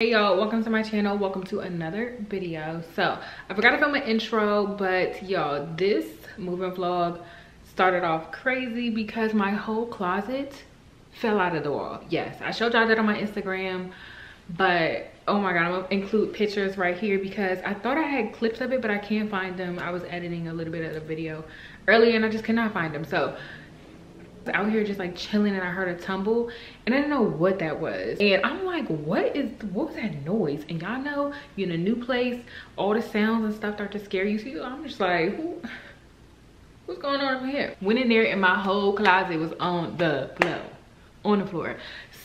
hey y'all. Welcome to my channel. Welcome to another video. So i forgot to film an intro but y'all this moving vlog started off crazy because my whole closet fell out of the wall. Yes i showed y'all that on my instagram but oh my god i'm gonna include pictures right here because i thought i had clips of it but i can't find them. I was editing a little bit of the video earlier and i just cannot find them. So out here just like chilling and I heard a tumble and I didn't know what that was. And I'm like, what is, what was that noise? And y'all know you're in a new place, all the sounds and stuff start to scare you. So I'm just like, Who, what's going on over here? Went in there and my whole closet was on the floor, on the floor.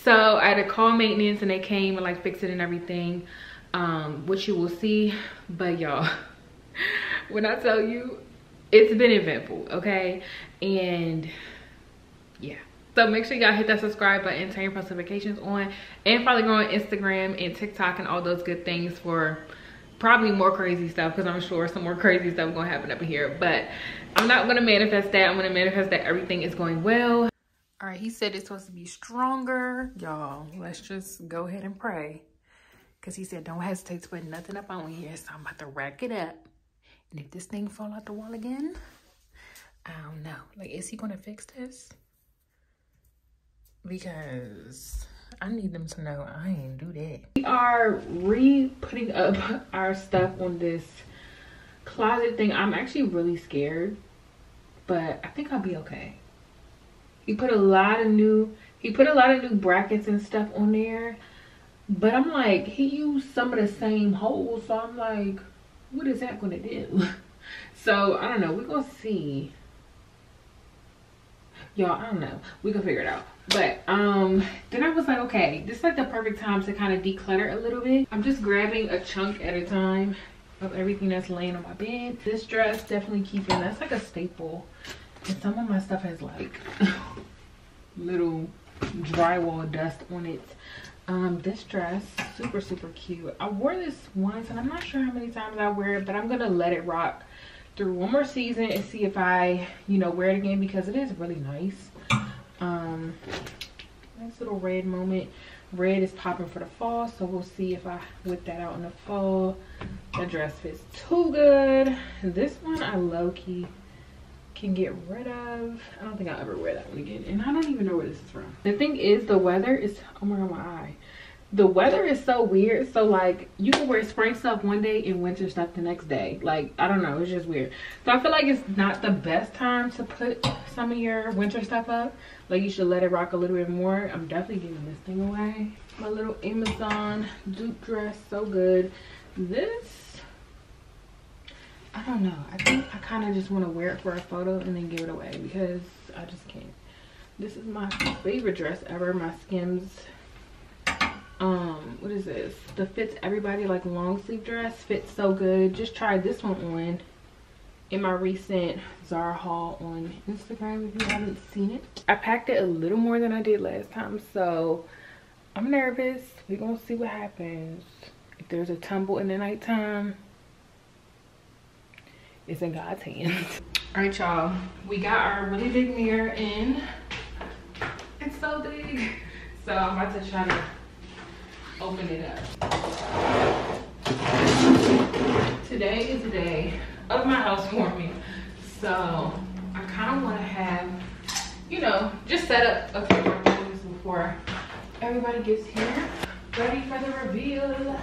So I had to call maintenance and they came and like fixed it and everything, um, which you will see. But y'all, when I tell you, it's been eventful, okay? And yeah. So make sure y'all hit that subscribe button turn your post notifications on and follow me on instagram and tiktok and all those good things for probably more crazy stuff because i'm sure some more crazy stuff gonna happen up here. But i'm not gonna manifest that. I'm gonna manifest that everything is going well. All right he said it's supposed to be stronger. Y'all let's just go ahead and pray. Because he said don't hesitate to put nothing up on here. So i'm about to rack it up. And if this thing fall out the wall again i don't know. Like is he gonna fix this because I need them to know I ain't do that. We are re-putting up our stuff on this closet thing. I'm actually really scared, but I think I'll be okay. He put a lot of new, he put a lot of new brackets and stuff on there, but I'm like, he used some of the same holes, so I'm like, what is that gonna do? so I don't know, we're gonna see. Y'all, I don't know. We can figure it out. But um then i was like okay this is like the perfect time to kind of declutter a little bit. I'm just grabbing a chunk at a time of everything that's laying on my bed. This dress definitely keeping that's like a staple. And some of my stuff has like little drywall dust on it. Um this dress super super cute. I wore this once and i'm not sure how many times i wear it but i'm gonna let it rock through one more season and see if i you know wear it again because it is really nice. Um nice little red moment. Red is popping for the fall so we'll see if i whip that out in the fall. The dress fits too good. This one i low-key can get rid of. I don't think i'll ever wear that one again and i don't even know where this is from. The thing is the weather is oh my god my eye the weather is so weird. So like you can wear spring stuff one day and winter stuff the next day. Like i don't know. It's just weird. So i feel like it's not the best time to put some of your winter stuff up. Like you should let it rock a little bit more. I'm definitely giving this thing away. My little amazon dupe dress. So good. This i don't know. I think i kind of just want to wear it for a photo and then give it away because i just can't. This is my favorite dress ever. My skims um what is this? The fits everybody like long sleeve dress fits so good. Just tried this one on in my recent zara haul on instagram if you haven't seen it. I packed it a little more than i did last time so i'm nervous. We're gonna see what happens. If there's a tumble in the nighttime it's in god's hands. All right y'all. We got our really big mirror in. It's so big. So i'm about to try to open it up. Today is the day of my housewarming. So I kind of want to have, you know, just set up a few more things before everybody gets here. Ready for the reveal.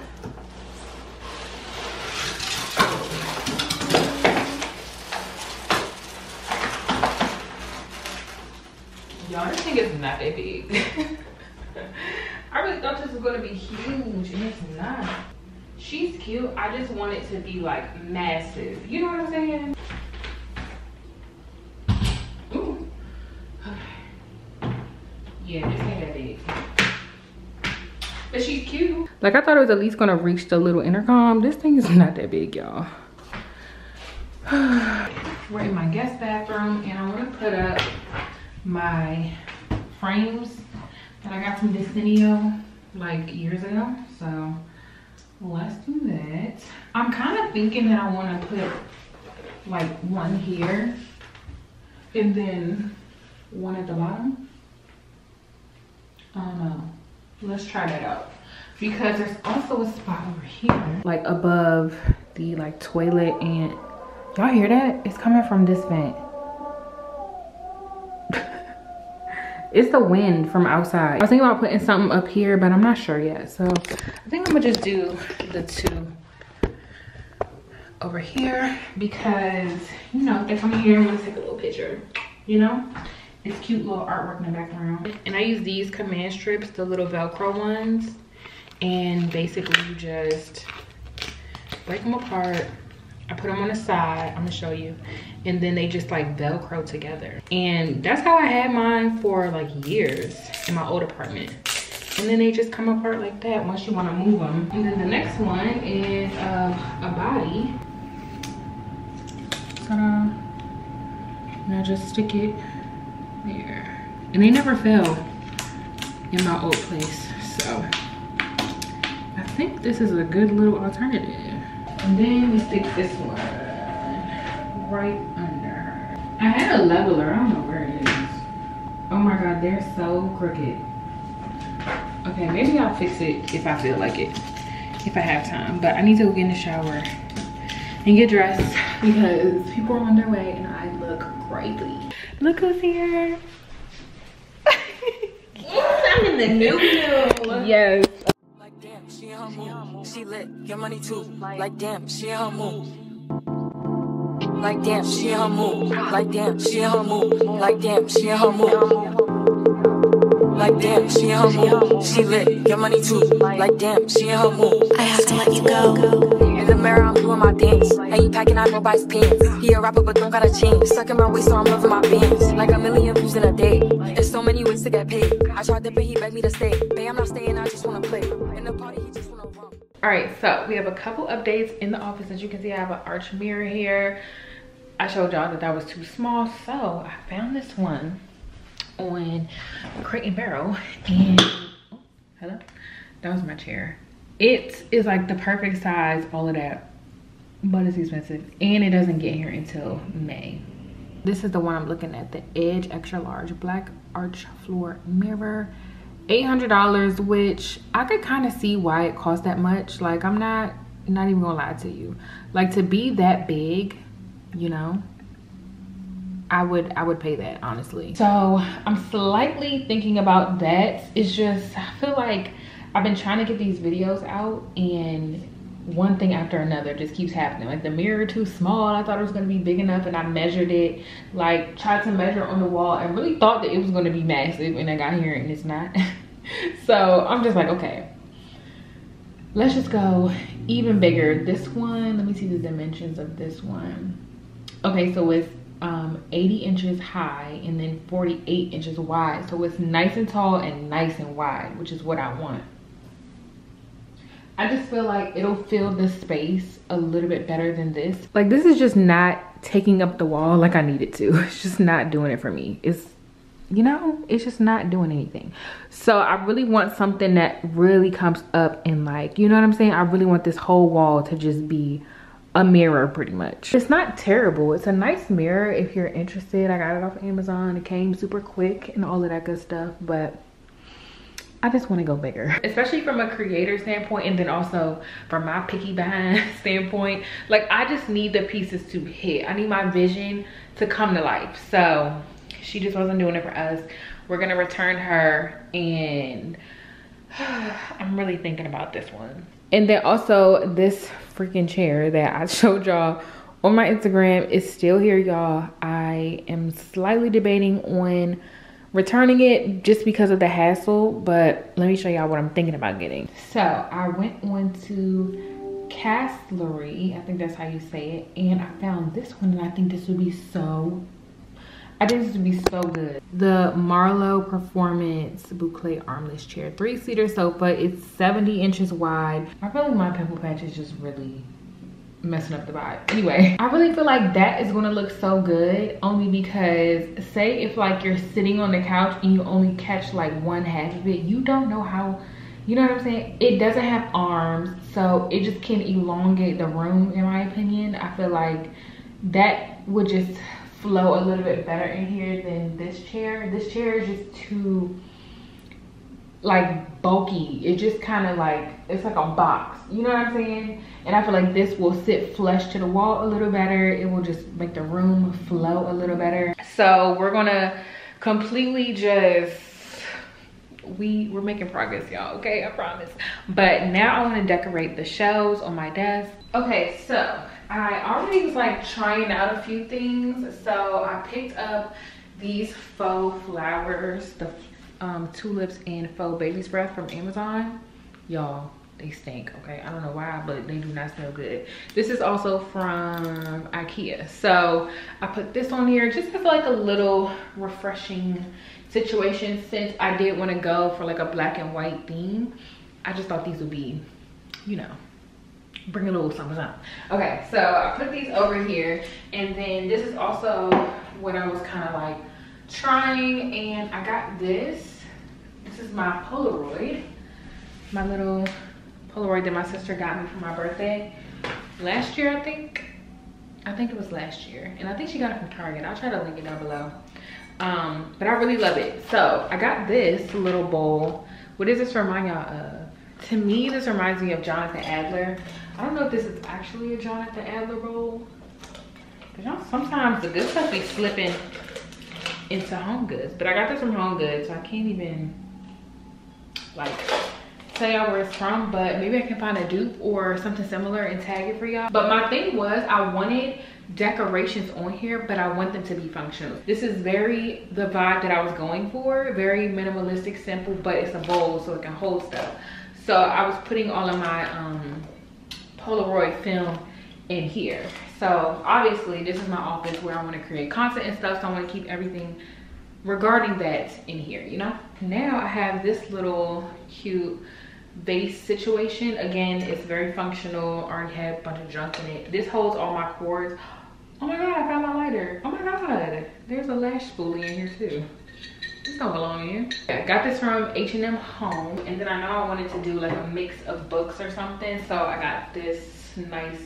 Y'all, this thing is not that big. I really thought this was gonna be huge and it's not. She's cute. I just want it to be like massive. You know what I'm saying? Ooh. Okay. Yeah, this ain't that big. But she's cute. Like I thought it was at least gonna reach the little intercom. This thing is not that big, y'all. We're in my guest bathroom and I wanna put up my frames that I got from Desenio like years ago. So let's do that. I'm kind of thinking that I want to put like one here and then one at the bottom. I don't know. Let's try that out. because there's also a spot over here like above the like toilet and y'all hear that it's coming from this vent it's the wind from outside. I was thinking about putting something up here but i'm not sure yet. So i think i'm gonna just do the two over here because you know if in here want to take a little picture you know? It's cute little artwork in the background. And i use these command strips the little velcro ones and basically you just break them apart I put them on the side, I'm gonna show you. And then they just like Velcro together. And that's how I had mine for like years in my old apartment. And then they just come apart like that once you wanna move them. And then the next one is uh, a body. Ta-da. And I just stick it there. And they never fell in my old place, so I think this is a good little alternative. And then we stick this one right under. I had a leveler, I don't know where it is. Oh my God, they're so crooked. Okay, maybe I'll fix it if I feel like it, if I have time. But I need to go get in the shower and get dressed because people are on their way and I look crazy. Look who's here. I'm in the new new. Yes her She lit, your money too. Like damn, she in her mood. Like damn, she in her mood. Like damn, she in her mood. Like damn, she in her mood. Like damn, she in her mood. She lit, your money too. Like damn, she in her mood. I have to let you go. In the mirror, I'm doing my dance. Hey, you packing out nobody's pants. He a rapper, but don't got a chain. Stuck in my waist, so I'm loving my pants. Like a million views in a day. There's so many ways to get paid. I tried to, but he begged me to stay. Babe, I'm not staying, I just wanna play. All right, so we have a couple updates in the office. As you can see, I have an arch mirror here. I showed y'all that that was too small, so I found this one on Crate and Barrel. And, oh, hello? That was my chair it is like the perfect size all of that but it's expensive and it doesn't get here until may this is the one i'm looking at the edge extra large black arch floor mirror $800 which i could kind of see why it cost that much like i'm not not even gonna lie to you like to be that big you know I would I would pay that honestly. So I'm slightly thinking about that. It's just I feel like I've been trying to get these videos out and one thing after another just keeps happening. Like the mirror too small. I thought it was gonna be big enough and I measured it, like tried to measure on the wall and really thought that it was gonna be massive and I got here and it's not. so I'm just like, okay, let's just go even bigger. This one, let me see the dimensions of this one. Okay, so it's um, 80 inches high and then 48 inches wide. So it's nice and tall and nice and wide, which is what I want. I just feel like it'll fill the space a little bit better than this. Like this is just not taking up the wall like I need it to. It's just not doing it for me. It's, you know, it's just not doing anything. So I really want something that really comes up and like, you know what I'm saying? I really want this whole wall to just be a mirror pretty much. It's not terrible. It's a nice mirror if you're interested. I got it off Amazon. It came super quick and all of that good stuff, but I just want to go bigger, especially from a creator standpoint and then also from my picky behind standpoint. Like I just need the pieces to hit. I need my vision to come to life. So she just wasn't doing it for us. We're gonna return her and I'm really thinking about this one. And then also this freaking chair that I showed y'all on my Instagram is still here, y'all. I am slightly debating on returning it just because of the hassle but let me show y'all what i'm thinking about getting so i went on to castlery i think that's how you say it and i found this one and i think this would be so i think this would be so good. The marlowe performance boucle armless chair three-seater sofa. It's 70 inches wide. I feel like my pimple patch is just really messing up the vibe. Anyway i really feel like that is gonna look so good only because say if like you're sitting on the couch and you only catch like one half of it you don't know how you know what i'm saying? It doesn't have arms so it just can elongate the room in my opinion. I feel like that would just flow a little bit better in here than this chair this chair is just too like bulky. It just kind of like, it's like a box. You know what I'm saying? And I feel like this will sit flush to the wall a little better. It will just make the room flow a little better. So we're gonna completely just, we, we're making progress y'all, okay? I promise. But now I wanna decorate the shelves on my desk. Okay, so I already was like trying out a few things. So I picked up these faux flowers, the um, tulips and faux baby's breath from Amazon. Y'all, they stink, okay? I don't know why, but they do not smell good. This is also from Ikea. So I put this on here just as like a little refreshing situation since I did want to go for like a black and white theme. I just thought these would be, you know, bring a little something up. Okay, so I put these over here and then this is also what I was kind of like trying and I got this. This is my Polaroid. My little Polaroid that my sister got me for my birthday last year, I think. I think it was last year. And I think she got it from Target. I'll try to link it down below. Um, but I really love it. So I got this little bowl. What does this remind y'all of? To me, this reminds me of Jonathan Adler. I don't know if this is actually a Jonathan Adler. Cause y'all sometimes the good stuff be slipping into Home Goods. But I got this from Home Goods, so I can't even like tell y'all where it's from, but maybe I can find a dupe or something similar and tag it for y'all. But my thing was I wanted decorations on here, but I want them to be functional. This is very the vibe that I was going for. Very minimalistic, simple, but it's a bowl so it can hold stuff. So I was putting all of my um, Polaroid film in here. So obviously this is my office where I want to create content and stuff. So I want to keep everything regarding that in here, you know? Now I have this little cute vase situation. Again, it's very functional. already have a bunch of junk in it. This holds all my cords. Oh my God, I found my lighter. Oh my God, there's a lash spoolie in here too. This don't belong here. I got this from H&M Home and then I know I wanted to do like a mix of books or something. So I got this nice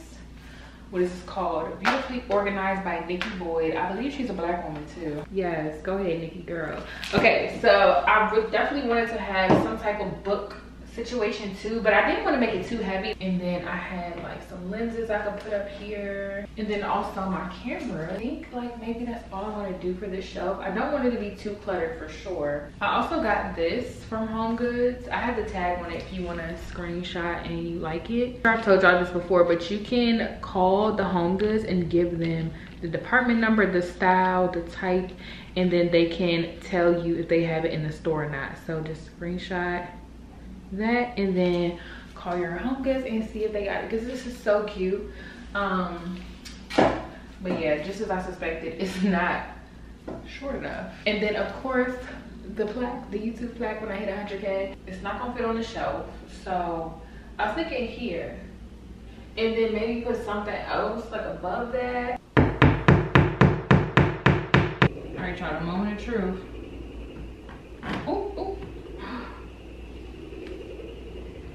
what is this called? Beautifully Organized by Nikki Boyd. I believe she's a black woman too. Yes, go ahead, Nikki girl. Okay, so I definitely wanted to have some type of book situation too but i didn't want to make it too heavy. And then i had like some lenses i could put up here. And then also my camera. I think like maybe that's all i want to do for this shelf i don't want it to be too cluttered for sure. I also got this from home goods. I have the tag on it if you want to screenshot and you like it. I've told y'all this before but you can call the home goods and give them the department number the style the type and then they can tell you if they have it in the store or not. So just screenshot that and then call your home goods and see if they got it because this is so cute. Um but yeah just as i suspected it's not short enough. And then of course the plaque the youtube plaque when i hit 100k it's not gonna fit on the shelf. So i was thinking here. And then maybe put something else like above that. All right y'all the moment of truth Ooh, ooh. I did it.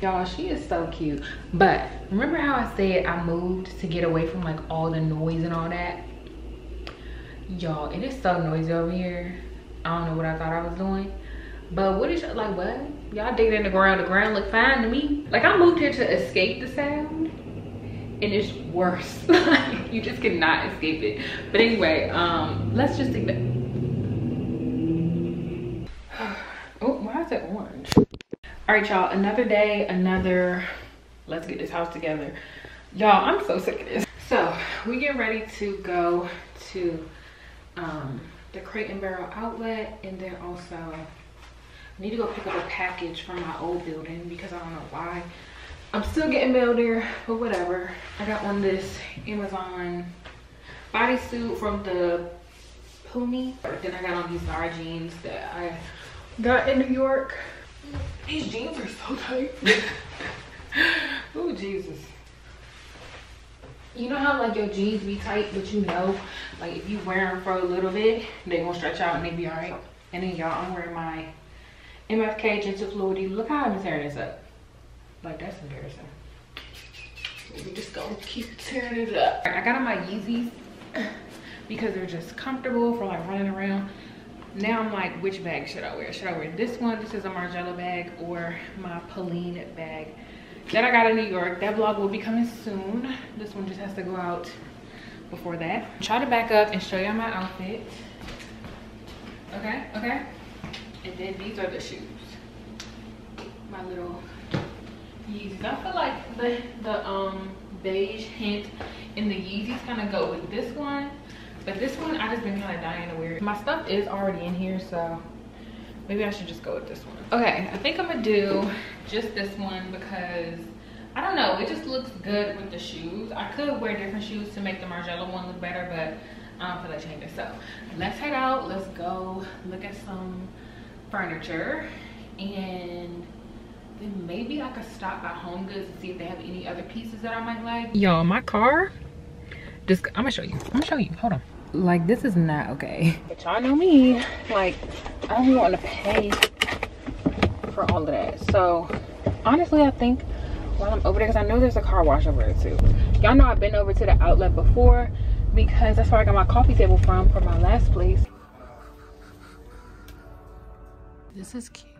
Y'all, she is so cute. But remember how I said I moved to get away from like all the noise and all that? Y'all, it is so noisy over here. I don't know what I thought I was doing. But what is like what? Y'all digging in the ground. The ground look fine to me. Like I moved here to escape the sound. And it's worse. you just cannot escape it. But anyway, um, let's just that. oh, why is it orange? All right y'all another day another let's get this house together y'all i'm so sick of this so we get ready to go to um, the crate and barrel outlet and then also I need to go pick up a package from my old building because i don't know why i'm still getting mail there but whatever i got on this amazon bodysuit from the Pumi. Then I got on these Zara jeans that I got in New York. These jeans are so tight. oh, Jesus. You know how like your jeans be tight, but you know, like if you wear them for a little bit, they gonna stretch out and they be all right. And then y'all, I'm wearing my MFK Gentle Fluidity. Look how I'm tearing this up. Like that's embarrassing. We just gonna keep tearing it up. I got on my Yeezys because they're just comfortable for like running around. Now I'm like, which bag should I wear? Should I wear this one? This is a Margiela bag or my Polene bag that I got in New York. That vlog will be coming soon. This one just has to go out before that. Try to back up and show y'all my outfit. Okay, okay. And then these are the shoes. My little Yeezys. I feel like the, the um beige hint in the Yeezys kind of go with this one but this one, I just been kind of dying to wear. My stuff is already in here, so maybe I should just go with this one. Okay, I think I'm gonna do just this one because I don't know, it just looks good with the shoes. I could wear different shoes to make the Margiela one look better, but I don't feel like changing. So let's head out, let's go look at some furniture and then maybe I could stop by Home Goods and see if they have any other pieces that I might like. Y'all, my car, just, I'm gonna show you, I'm gonna show you, hold on. Like this is not okay. But y'all know me. Like i don't want to pay for all of that. So honestly i think while i'm over there because i know there's a car wash over there too. Y'all know i've been over to the outlet before because that's where i got my coffee table from from my last place. This is cute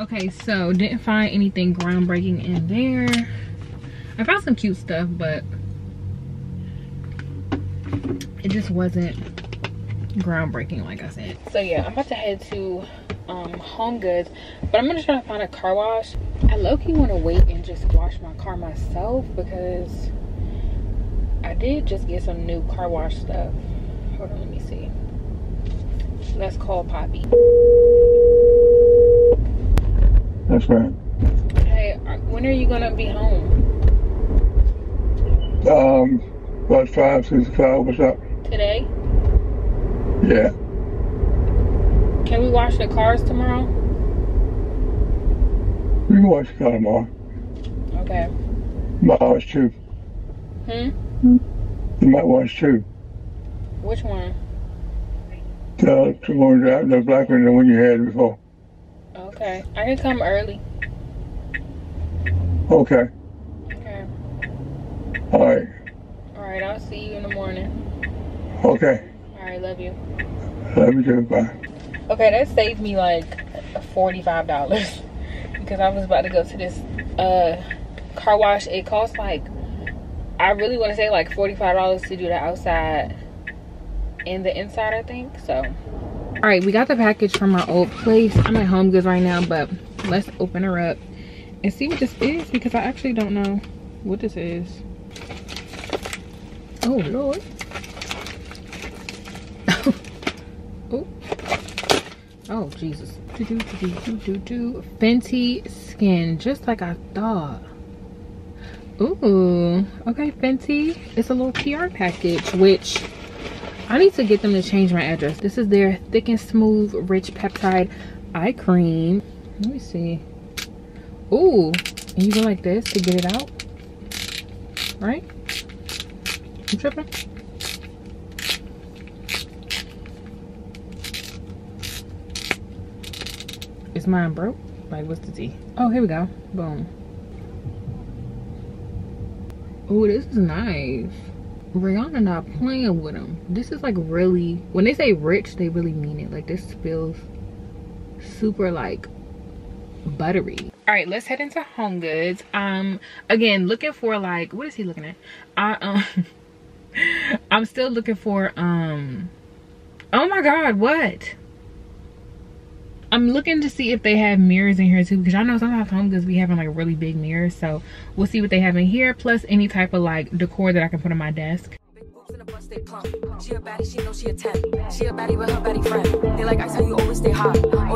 okay so didn't find anything groundbreaking in there. I found some cute stuff but it just wasn't groundbreaking like i said. So yeah i'm about to head to um, home goods but i'm gonna try to find a car wash. I low-key want to wait and just wash my car myself because i did just get some new car wash stuff. Hold on let me see. Let's call poppy that's right. Hey, when are you gonna be home? Um, about five, six o'clock. What's up? Today? Yeah. Can we wash the cars tomorrow? We can wash the car tomorrow. Okay. Might wash two. Hmm? You might wash two. Which one? The, the one the black one, the one you had before. Okay. I can come early. Okay. Okay. All right. All right. I'll see you in the morning. Okay. All right. Love you. Love you too. Bye. Okay. That saved me like $45 because I was about to go to this uh, car wash. It costs like, I really want to say like $45 to do the outside and the inside, I think. So all right we got the package from our old place. I'm at home goods right now but let's open her up and see what this is because i actually don't know what this is. Oh lord. Oh. Oh jesus. Do, do, do, do, do, do. fenty skin just like i thought. Ooh, okay, Fenty. It's a little PR package, which I need to get them to change my address. This is their Thick and Smooth Rich Peptide Eye Cream. Let me see. Ooh, and you go like this to get it out. Right? I'm tripping. Is mine broke? Like, what's the T? Oh, here we go. Boom. Oh, this is nice. Rihanna not playing with them. This is like really, when they say rich, they really mean it. Like this feels super like buttery. All right, let's head into Home Goods. Um, again, looking for like, what is he looking at? I um, I'm still looking for um. Oh my God, what? I'm looking to see if they have mirrors in here too because I know sometimes home goods be having like really big mirrors. So we'll see what they have in here plus any type of like decor that I can put on my desk. She a baddie, she know she a 10. She a baddie with her baddie friend. They like ice how you always stay hot. Oh.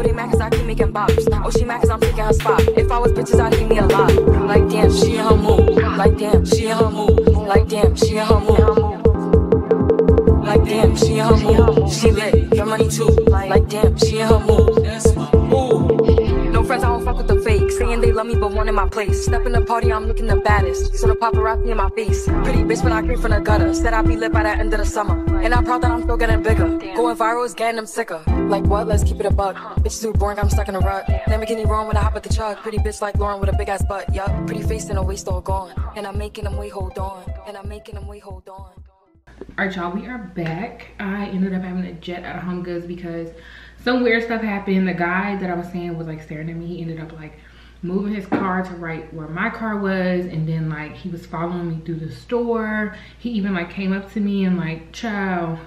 Oh. Like damn, she in her mood. Like damn, she in her. Like damn, she in her. Like damn, she in her. She lit, your money too. Like damn, she in her mood. Saying they love me, but one in my place. Step in the party, I'm looking the baddest. So the paparazzi in my face. Pretty bitch when I came from the gutter. Said I'd be lit by the end of the summer. And I'm proud that I'm still getting bigger. Going viral is getting them sicker. Like what? Let's keep it a buck. Bitch too boring, I'm stuck in a rut. Never get me wrong when I hop at the truck. Pretty bitch like Lauren with a big ass butt. Yup. Pretty face and a waist all gone. And I'm making them wait, hold on. And I'm making them wait, hold on. All right, y'all, we are back. I ended up having a jet out of Home Goods because some weird stuff happened. The guy that I was saying was like staring at me. He ended up like moving his car to right where my car was and then like he was following me through the store. He even like came up to me and like chow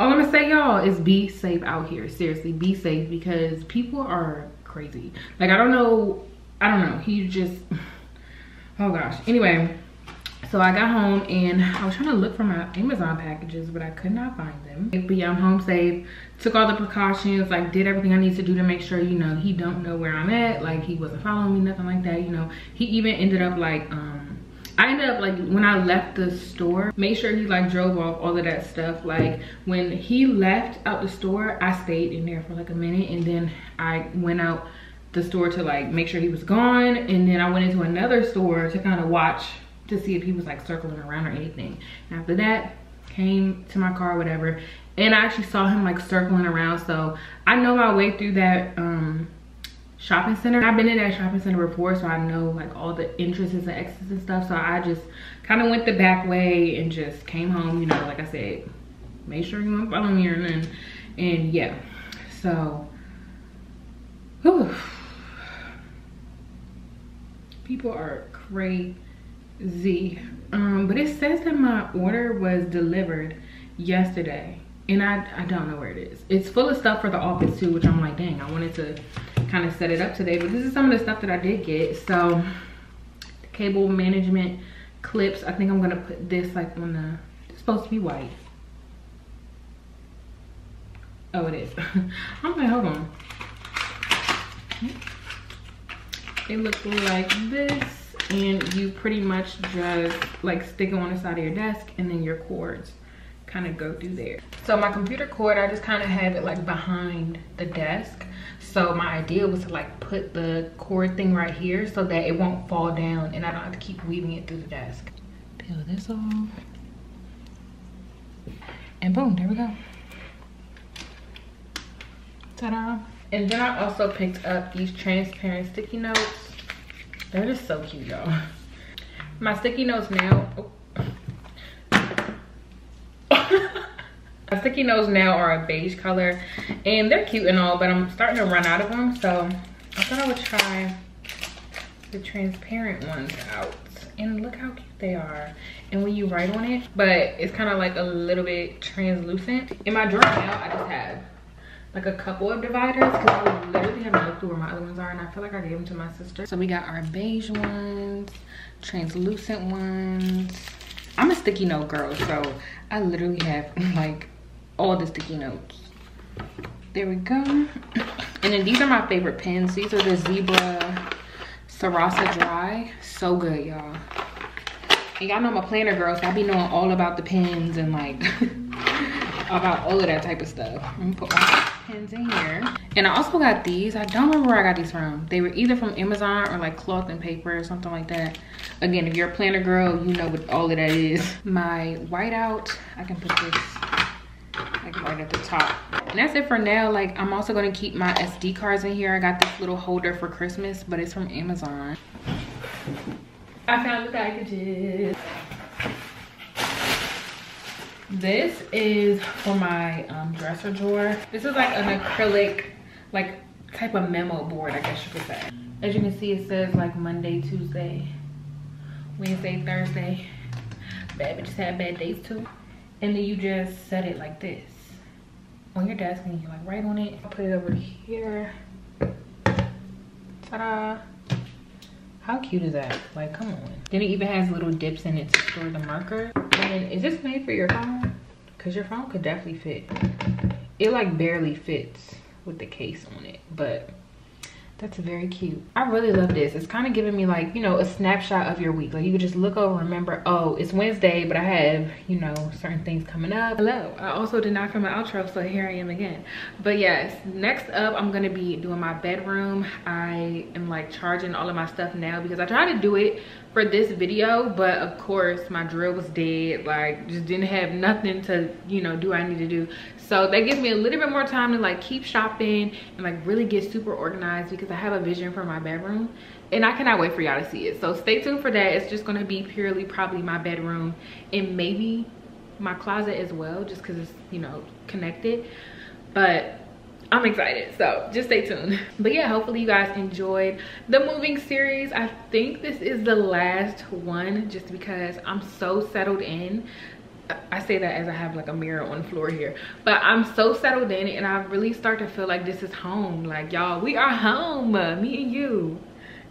all i'm gonna say y'all is be safe out here. Seriously be safe because people are crazy. Like i don't know i don't know. He just oh gosh. Anyway so I got home and I was trying to look for my Amazon packages, but I could not find them. But yeah, I'm home safe. Took all the precautions, like did everything I need to do to make sure, you know, he don't know where I'm at. Like he wasn't following me, nothing like that. You know, he even ended up like, um, I ended up like when I left the store, make sure he like drove off all of that stuff. Like when he left out the store, I stayed in there for like a minute and then I went out the store to like make sure he was gone. And then I went into another store to kind of watch to see if he was like circling around or anything. And after that, came to my car, whatever. And I actually saw him like circling around. So I know my way through that um, shopping center. I've been in that shopping center before, so I know like all the entrances and exits and stuff. So I just kind of went the back way and just came home, you know, like I said, make sure you don't follow me or nothing. And yeah, so, whew. people are crazy Z. Um, but it says that my order was delivered yesterday. And I, I don't know where it is. It's full of stuff for the office too, which I'm like, dang, I wanted to kind of set it up today. But this is some of the stuff that I did get. So, cable management clips. I think I'm to put this like on the, it's supposed to be white. Oh, it is. I'm like, hold on. It looks like this and you pretty much just like stick it on the side of your desk and then your cords kind of go through there. So my computer cord i just kind of have it like behind the desk. So my idea was to like put the cord thing right here so that it won't fall down and i don't have to keep weaving it through the desk. Peel this off. And boom there we go. Ta-da. And then i also picked up these transparent sticky notes they're just so cute, y'all. My sticky notes now. Oh. My sticky notes now are a beige color and they're cute and all, but I'm starting to run out of them. So I thought I would try the transparent ones out. And look how cute they are. And when you write on it, but it's kind of like a little bit translucent. In my drawer now, I just have like a couple of dividers because I literally haven't looked through where my other ones are and I feel like I gave them to my sister. So we got our beige ones, translucent ones. I'm a sticky note girl, so I literally have like all the sticky notes. There we go. And then these are my favorite pens. These are the Zebra Sarasa Dry. So good, y'all. And y'all know I'm a planner girl, so I be knowing all about the pens and like about all of that type of stuff. Pins in here. And I also got these. I don't remember where I got these from. They were either from Amazon or like cloth and paper or something like that. Again, if you're a planner girl, you know what all of that is. My whiteout, I can put this like right at the top. And that's it for now. Like I'm also gonna keep my SD cards in here. I got this little holder for Christmas, but it's from Amazon. I found the packages. This is for my um, dresser drawer. This is like an acrylic, like type of memo board, I guess you could say. As you can see, it says like Monday, Tuesday, Wednesday, Thursday. Bad bitches have bad days too. And then you just set it like this. on your desk and you like write on it. I'll put it over here. Ta-da. How cute is that? Like, come on. Then it even has little dips in it to store the marker. And is this made for your phone? Cause your phone could definitely fit. It like barely fits with the case on it, but that's very cute. I really love this. It's kind of giving me like, you know, a snapshot of your week. Like you could just look over and remember, oh, it's Wednesday, but I have, you know, certain things coming up. Hello, I also did not film an outro, so here I am again. But yes, next up, I'm gonna be doing my bedroom. I am like charging all of my stuff now because I tried to do it for this video, but of course my drill was dead. Like just didn't have nothing to, you know, do I need to do. So that gives me a little bit more time to like keep shopping and like really get super organized because I have a vision for my bedroom and I cannot wait for y'all to see it. So stay tuned for that. It's just gonna be purely probably my bedroom and maybe my closet as well, just cause it's, you know, connected. But I'm excited, so just stay tuned. But yeah, hopefully you guys enjoyed the moving series. I think this is the last one just because I'm so settled in I say that as I have like a mirror on the floor here. But I'm so settled in it and I really start to feel like this is home. Like y'all, we are home, me and you.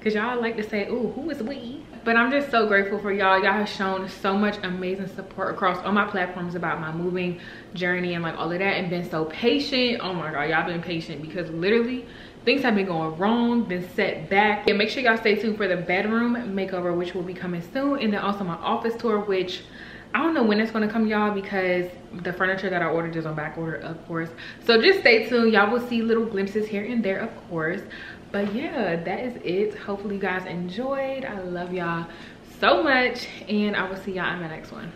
Cause y'all like to say, oh, who is we? But I'm just so grateful for y'all. Y'all have shown so much amazing support across all my platforms about my moving journey and like all of that and been so patient. Oh my God, y'all been patient because literally things have been going wrong, been set back. And make sure y'all stay tuned for the bedroom makeover, which will be coming soon. And then also my office tour, which I don't know when it's gonna come y'all because the furniture that I ordered is on back order of course. So just stay tuned. Y'all will see little glimpses here and there of course. But yeah, that is it. Hopefully you guys enjoyed. I love y'all so much and I will see y'all in my next one.